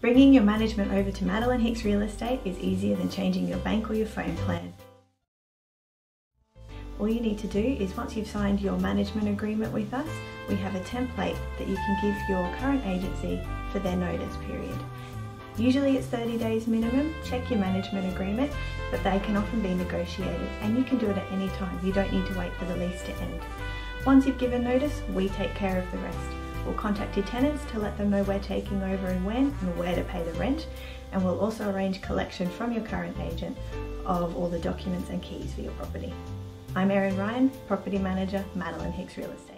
Bringing your management over to Madeleine Hicks Real Estate is easier than changing your bank or your phone plan. All you need to do is once you've signed your management agreement with us, we have a template that you can give your current agency for their notice period. Usually it's 30 days minimum, check your management agreement, but they can often be negotiated and you can do it at any time. You don't need to wait for the lease to end. Once you've given notice, we take care of the rest. We'll contact your tenants to let them know we're taking over and when and where to pay the rent. And we'll also arrange collection from your current agent of all the documents and keys for your property. I'm Erin Ryan, Property Manager, Madeleine Hicks Real Estate.